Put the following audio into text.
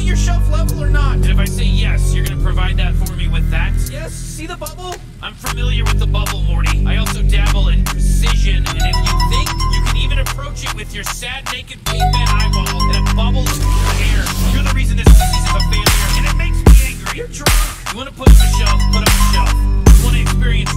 your shelf level or not? And if I say yes, you're gonna provide that for me with that? Yes, see the bubble? I'm familiar with the bubble, Morty. I also dabble in precision, and if you think you can even approach it with your sad naked caveman eyeball and a bubble to your hair, you're the reason this season's a failure, and it makes me angry. You're drunk. You wanna put up a shelf? Put up a shelf. You wanna experience